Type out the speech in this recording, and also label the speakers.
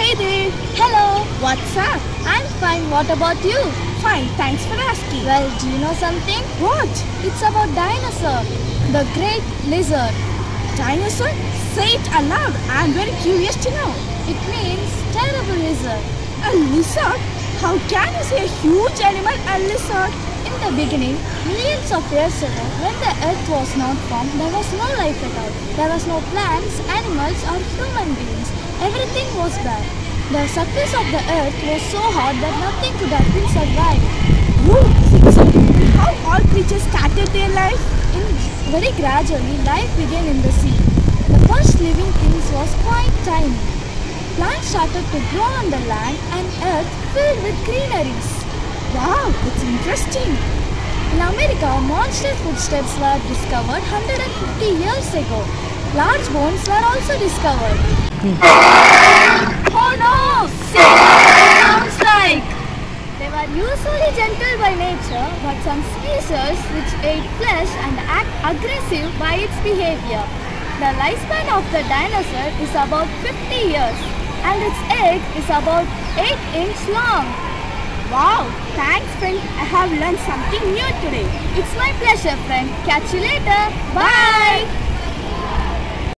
Speaker 1: Hey there.
Speaker 2: Hello,
Speaker 1: What's up?
Speaker 2: I'm fine. What about you?
Speaker 1: Fine, thanks for asking.
Speaker 2: Well, do you know something?
Speaker 1: What?
Speaker 2: It's about dinosaur, the great lizard.
Speaker 1: Dinosaur? Say it aloud. I'm very curious to know.
Speaker 2: It means terrible lizard.
Speaker 1: A lizard? How can you say a huge animal a lizard?
Speaker 2: In the beginning, millions of years ago, when the earth was not formed, there was no life at all. There was no plants, animals, or human beings. Everything was bare. The surface of the earth was so hot that nothing could have been survived.
Speaker 1: How all creatures started their life?
Speaker 2: In very gradually, life began in the sea. The first living things was quite tiny. Plants started to grow on the land and earth filled with greeneries.
Speaker 1: Wow, it's interesting.
Speaker 2: In America, monster footsteps were discovered 150 years ago. Large bones were also discovered. oh no! Sounds like! They were usually gentle by nature, but some species which ate flesh and act aggressive by its behavior. The lifespan of the dinosaur is about 50 years, and its egg is about 8 inch long.
Speaker 1: Wow, thanks friend. I have learned something new today.
Speaker 2: It's my pleasure, friend. Catch you later. Bye.